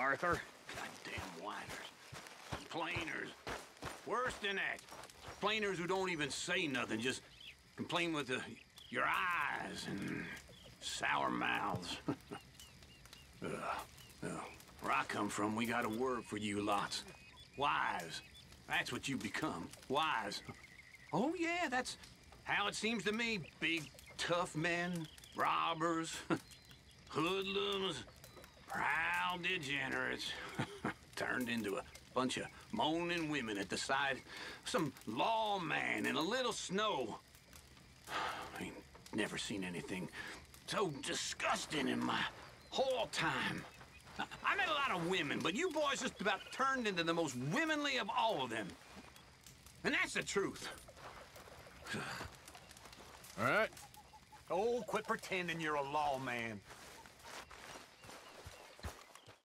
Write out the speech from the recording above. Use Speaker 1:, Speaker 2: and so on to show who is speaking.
Speaker 1: Arthur?
Speaker 2: goddamn whiners? Complainers. Worse than that. Complainers who don't even say nothing, just complain with the, your eyes and sour mouths. Ugh, ugh. Where I come from, we got a word for you lots. Wives. That's what you become. Wives. Oh, yeah, that's how it seems to me. Big, tough men, robbers, hoodlums, proud degenerates, turned into a bunch of moaning women at the side some lawman in a little snow. I ain't never seen anything so disgusting in my whole time. I- I met a lot of women, but you boys just about turned into the most womanly of all of them. And that's the truth.
Speaker 3: All right. Oh, quit pretending you're a lawman.